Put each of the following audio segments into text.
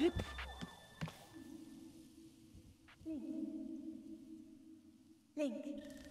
Link. Link.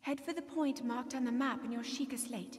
Head for the point marked on the map in your Sheikah slate.